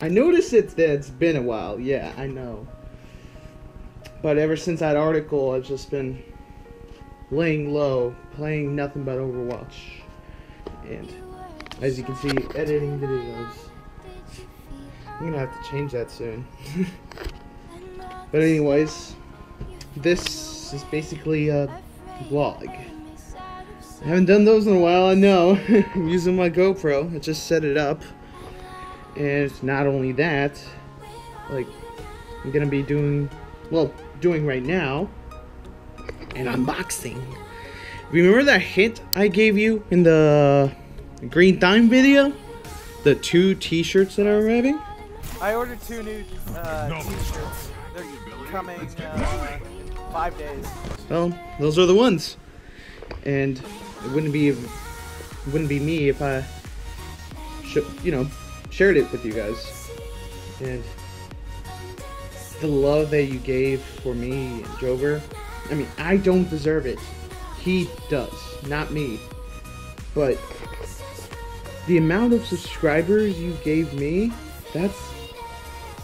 I noticed that it's been a while. Yeah, I know. But ever since that article, I've just been laying low, playing nothing but Overwatch. And as you can see, editing videos. I'm gonna have to change that soon. but anyways, this is basically a vlog. I haven't done those in a while, I know. I'm using my GoPro. I just set it up. And it's not only that, like, I'm gonna be doing, well, doing right now, an unboxing. Remember that hint I gave you in the Green Time video? The two t-shirts that I'm having? I ordered two new uh, t-shirts. They're coming uh, five days. Well, those are the ones. And it wouldn't be it wouldn't be me if I sh- you know shared it with you guys. And the love that you gave for me and Jover I mean I don't deserve it. He does not me. But the amount of subscribers you gave me that's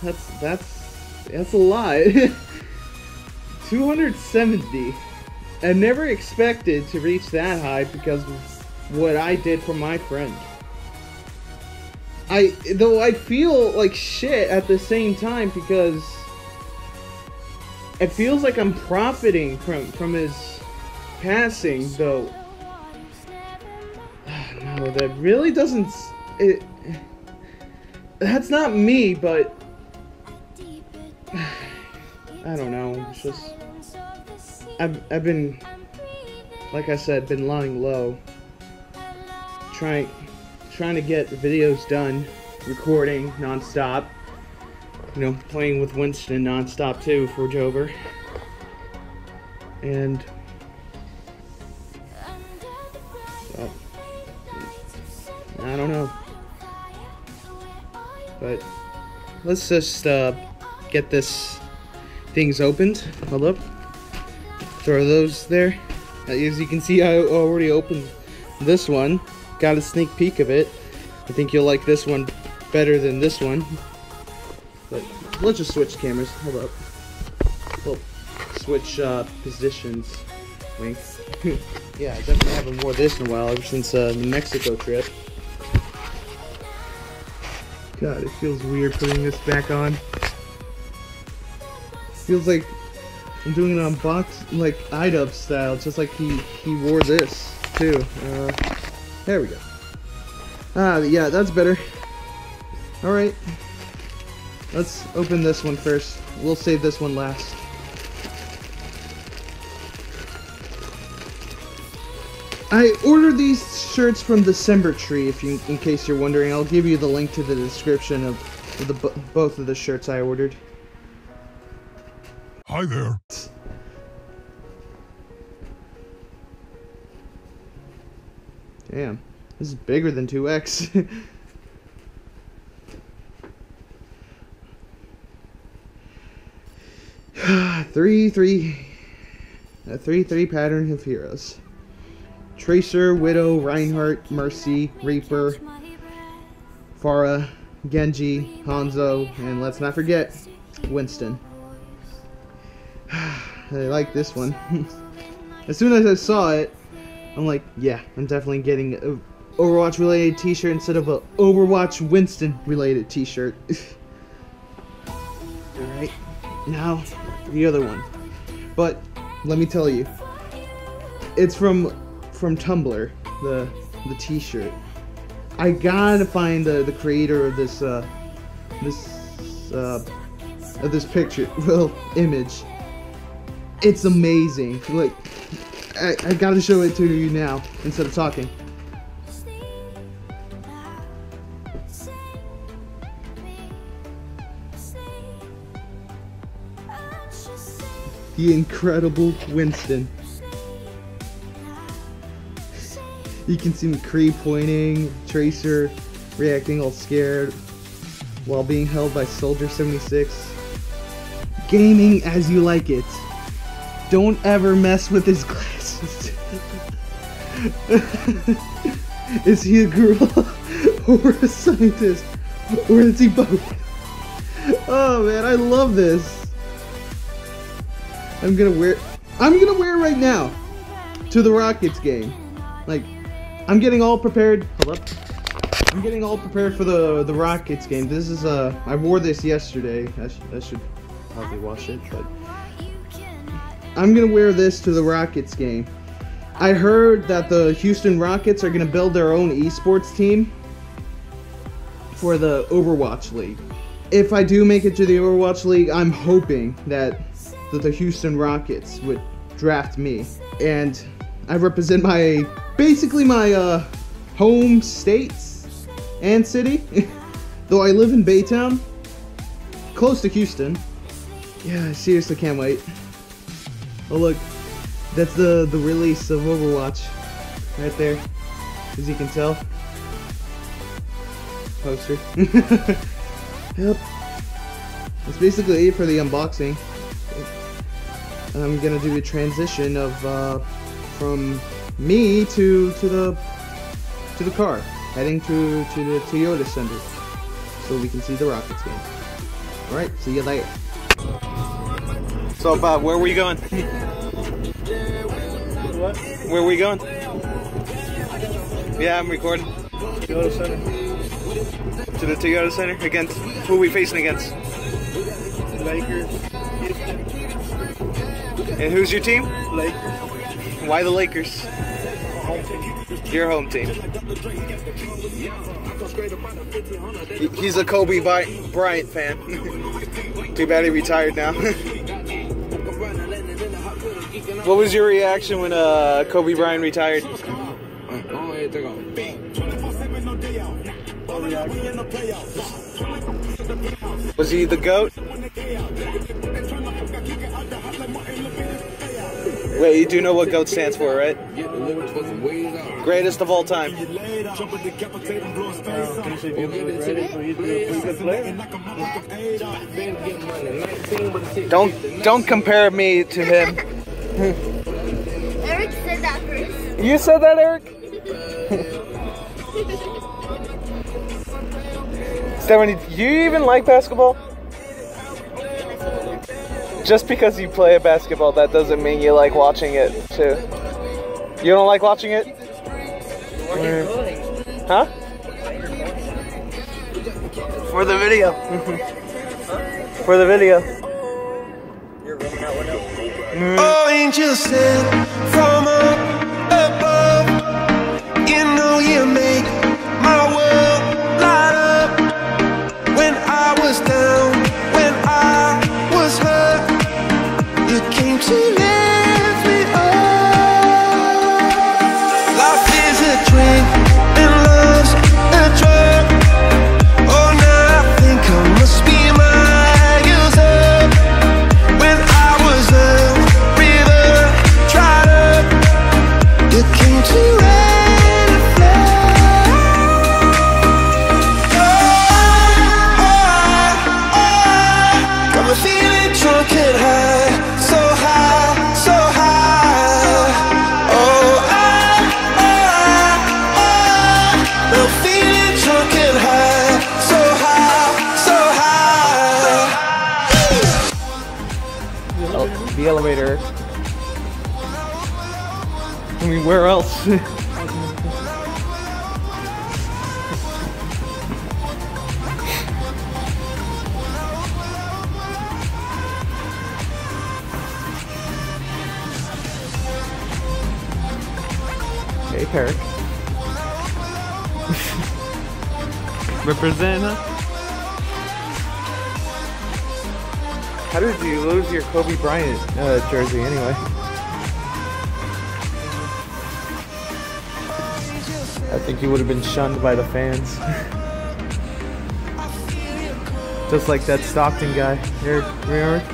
that's that's that's a lot. 270 I never expected to reach that high because of what I did for my friend. I though I feel like shit at the same time because it feels like I'm profiting from from his passing though. No, that really doesn't it that's not me, but I don't know. It's just I've, I've been, like I said, been lying low. Trying, trying to get the videos done, recording nonstop. You know, playing with Winston nonstop too for Jover. And, I don't know. But, let's just, uh, get this things opened. Hold up throw those there. As you can see, I already opened this one. Got a sneak peek of it. I think you'll like this one better than this one. But let's just switch cameras. Hold up. We'll switch uh, positions. Wink. yeah, I definitely haven't worn this in a while ever since uh, the Mexico trip. God, it feels weird putting this back on. Feels like I'm doing an unbox like IDUB style, just like he he wore this too. Uh, there we go. Ah, yeah, that's better. All right, let's open this one first. We'll save this one last. I ordered these shirts from December Tee. If you, in case you're wondering, I'll give you the link to the description of the both of the shirts I ordered. Hi there. Damn, this is bigger than 2x. three, three, a three, three pattern of heroes. Tracer, Widow, Reinhardt, Mercy, Reaper, Pharah, Genji, Hanzo, and let's not forget, Winston. I like this one. as soon as I saw it, I'm like, yeah, I'm definitely getting a Overwatch related t-shirt instead of a Overwatch Winston related t-shirt. Alright, now the other one. But let me tell you, it's from from Tumblr, the the t-shirt. I gotta find the, the creator of this uh this uh of this picture well image it's amazing. Like, I, I gotta show it to you now instead of talking. The incredible Winston. You can see McCree pointing, Tracer reacting all scared while being held by Soldier 76. Gaming as you like it. Don't ever mess with his glasses. is he a gorilla or a scientist? Or is he both? oh man, I love this. I'm gonna wear. I'm gonna wear right now to the Rockets game. Like, I'm getting all prepared. Hold up. I'm getting all prepared for the the Rockets game. This is uh, I wore this yesterday. I, sh- I should probably wash it, but I'm gonna wear this to the Rockets game. I heard that the Houston Rockets are gonna build their own esports team for the Overwatch League. If I do make it to the Overwatch League, I'm hoping that, that the Houston Rockets would draft me. And I represent my basically my uh, home states and city. Though I live in Baytown, close to Houston. Yeah, I seriously can't wait. Oh look, that's the the release of Overwatch right there, as you can tell. Poster. yep. That's basically it for the unboxing. I'm gonna do a transition of uh, from me to to the to the car, heading to to the Toyota Center, so we can see the Rockets game. All right, see you later. So, Bob, where were you going? What? Where were we going? Yeah, I'm recording. Toyota Center. To the Toyota Center against who are we facing against? Lakers. And who's your team? Lakers. Why the Lakers? Home team. Your home team. He's a Kobe Bryant fan. Too bad he retired now. what was your reaction when uh, Kobe Bryant retired? Was he the GOAT? Wait, you do know what GOAT stands for, right? Greatest of all time. Don't don't compare me to him. Eric said that first. You said that, Eric? Stephanie, do you even like basketball? Just because you play a basketball, that doesn't mean you like watching it too. You don't like watching it? Or- Huh? For the video. For the video. Oh, angels sent from up above. You know you make my world light up. When I was down, when I was hurt, you came to lift me up. Life is a drink I mean, where else? hey, Peric. Represent? How did you lose your Kobe Bryant uh, jersey anyway? Think you would have been shunned by the fans. Just like that Stockton guy. Remember?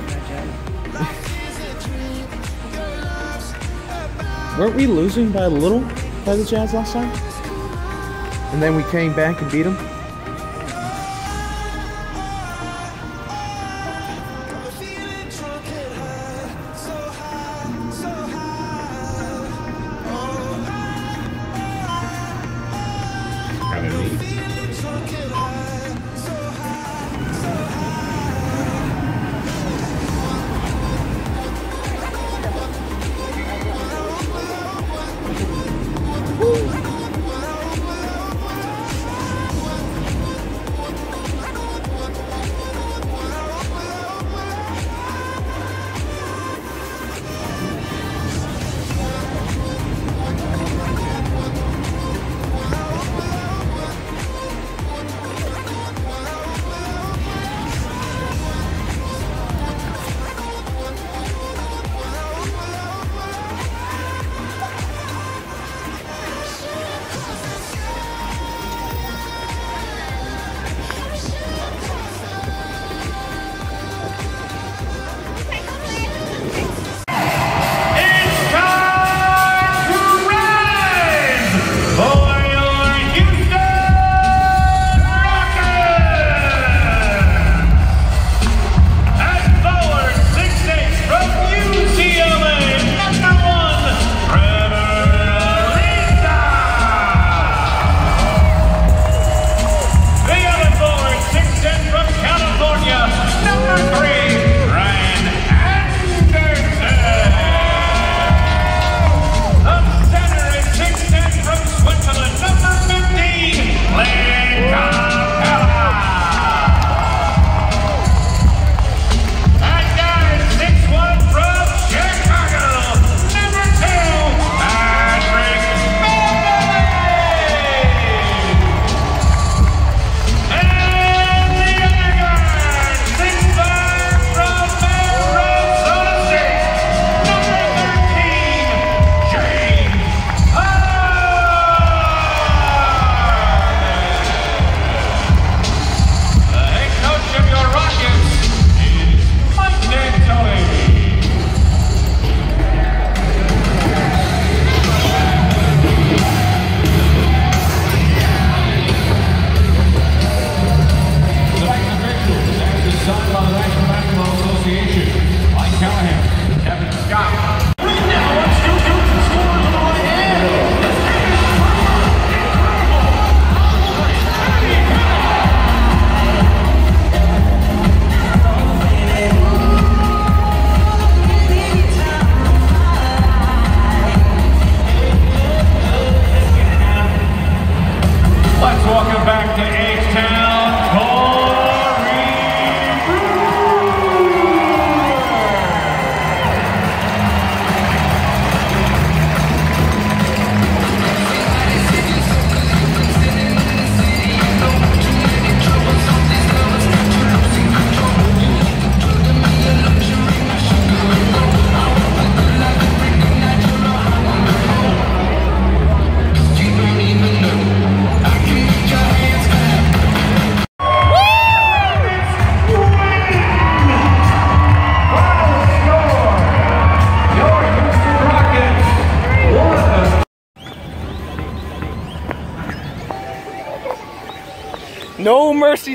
Weren't we losing by a little by the Jazz last time? And then we came back and beat them?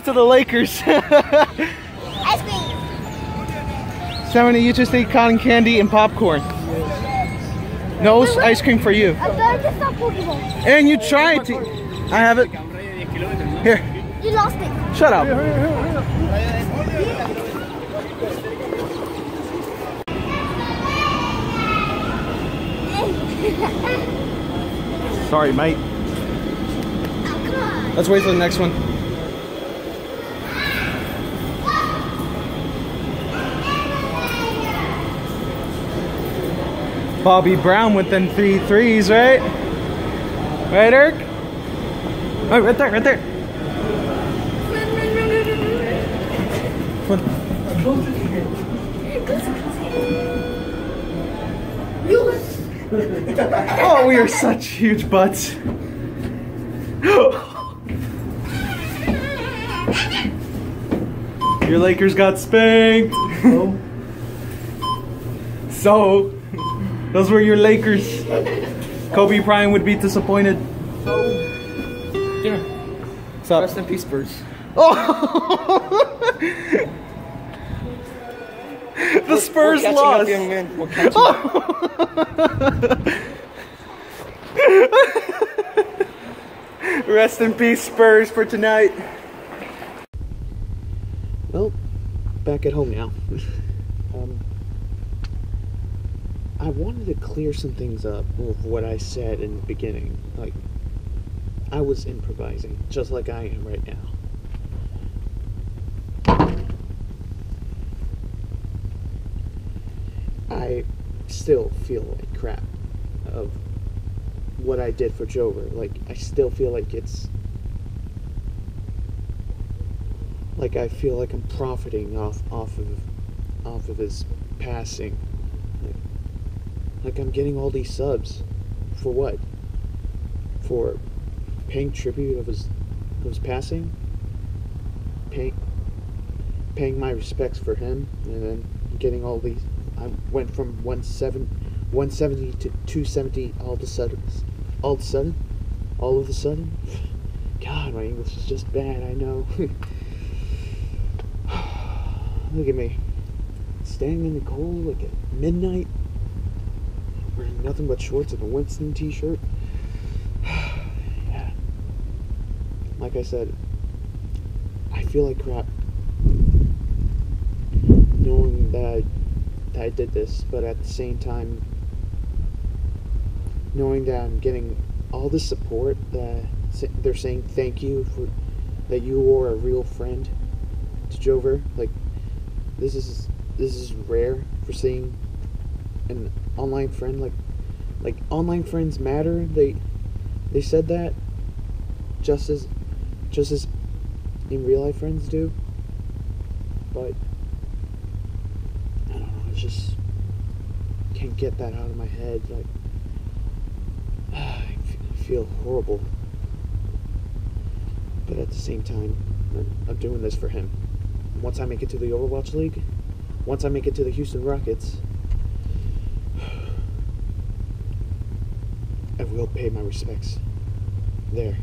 To the Lakers. Ice cream. 70, you just ate cotton candy and popcorn. No s- ice cream for you. I'm going to stop Pokemon. And you tried to. I have it. Here, You lost it. shut up. Sorry, mate. Oh, Let's wait for the next one. Bobby Brown within three threes, right? Right, Eric? Oh, right there, right there. Oh, we are such huge butts. Your Lakers got spanked. Oh. so, those were your Lakers. Kobe Bryant would be disappointed. Yeah. What's up? Rest in peace, Spurs. The Spurs Catching lost. young man. We're catching up. Rest in peace, Spurs, for tonight. Well, back at home now. um, I wanted to clear some things up with what I said in the beginning. Like, I was improvising, just like I am right now. I still feel like crap of what I did for Jover. Like, I still feel like it's like I feel like I'm profiting off off of off of his passing. Like, I'm getting all these subs for what? For paying tribute of his of his passing? Paying paying my respects for him and then getting all these I went from 17 170 to 270 all of a sudden all of a sudden all of a sudden God my English is just bad I know Look at me. Standing in the cold like at midnight. Wearing nothing but shorts and a Winston t shirt. yeah. Like I said, I feel like crap knowing that I, that I did this, but at the same time, knowing that I'm getting all the support that they're saying thank you for that you are a real friend to Jover. Like this is this is rare for seeing an online friend like like online friends matter. They they said that just as just as in real life friends do. But I don't know, i just can't get that out of my head. Like i feel horrible. But at the same time, I'm, I'm doing this for him. Once I make it to the Overwatch League, once I make it to the Houston Rockets, I will pay my respects there.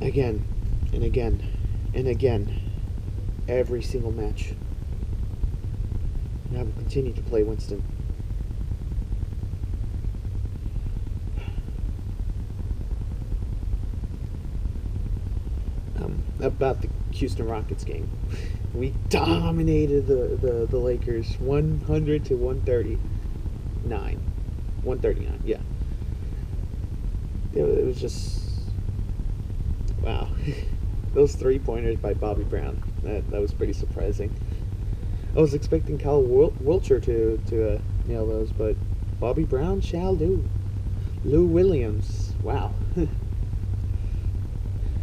Again and again and again, every single match. And I will continue to play Winston. um, about the Houston Rockets game. We dominated the, the, the Lakers 100 to 139. 139, yeah. It, was just. Wow. Those three pointers by Bobby Brown. That, that was pretty surprising. I was expecting Kyle Wil- Wiltjer to, to uh, nail those, but Bobby Brown shall do. Lou Williams. Wow.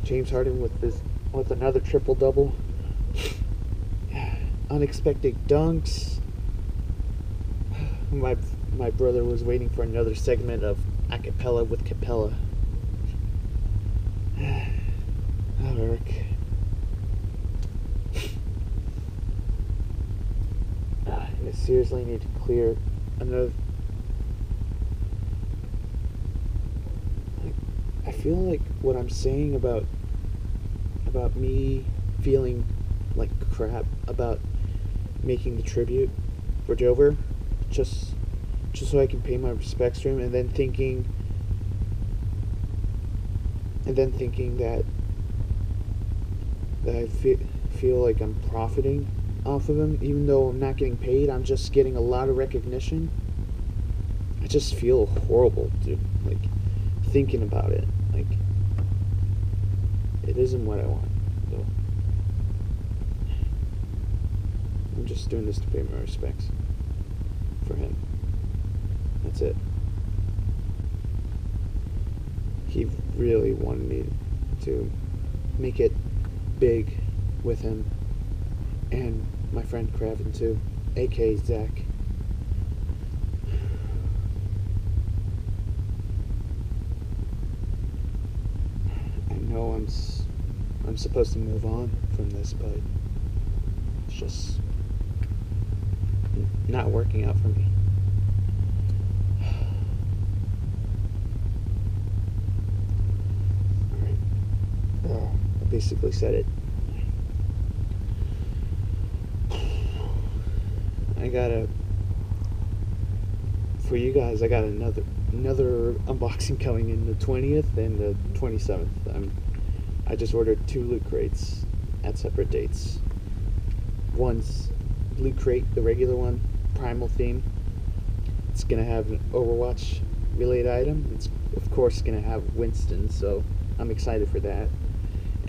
James Harden with this with another triple double. Unexpected dunks. My my brother was waiting for another segment of acapella with Capela. Eric. Ah, I seriously need to clear another. I feel like what I'm saying about about me feeling like crap about making the tribute for Jover, just just so I can pay my respects to him, and then thinking, and then thinking that that I feel feel like I'm profiting off of him, even though I'm not getting paid. I'm just getting a lot of recognition. I just feel horrible, dude. Like thinking about it, like it isn't what I want. So I'm just doing this to pay my respects for him. That's it. He really wanted me to make it big with him and my friend Krahvin too, aka Zach. I know I'm I'm supposed to move on from this, but it's just not working out for me. Alright. Oh, I basically said it. I got a for you guys. I got another another unboxing coming in the twentieth and the twenty seventh. I'm I just ordered two loot crates at separate dates. One's loot crate, the regular one, primal theme. It's gonna have an Overwatch related item. It's of course gonna have Winston, so I'm excited for that.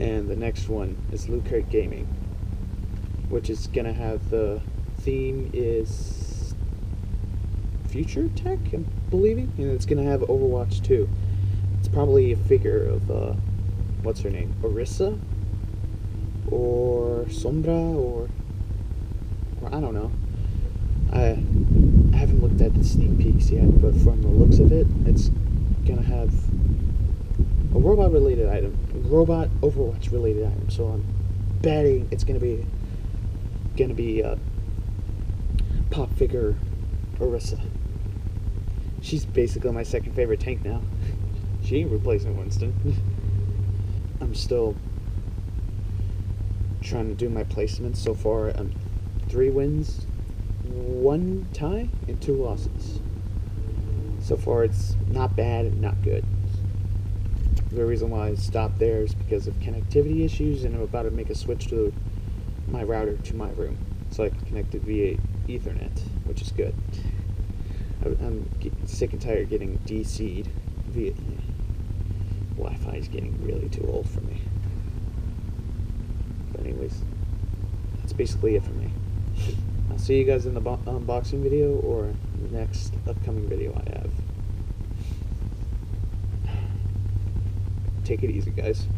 And the next one is Loot Gaming, which is gonna have the theme is future tech, I'm believing, and it's gonna have Overwatch 2. It's probably a figure of uh, what's her name, Orisa, or Sombra, or, or I don't know. I, I haven't looked at the sneak peeks yet, but from the looks of it, it's gonna have a robot related item, robot Overwatch related item. So I'm betting it's gonna be gonna be uh, pop figure Orisa. She's basically my second favorite tank now. she ain't replacing Winston. I'm still trying to do my placements. So far, I'm three wins, one tie, and two losses. So far, it's not bad not good. The reason why I stopped there is because of connectivity issues, and I'm about to make a switch to my router to my room, so I can connect it via Ethernet, which is good. I'm sick and tired of getting DC'd via Wi-Fi is getting really too old for me. But anyways, that's basically it for me. I'll see you guys in the bo- unboxing video or the next upcoming video I have. Take it easy, guys.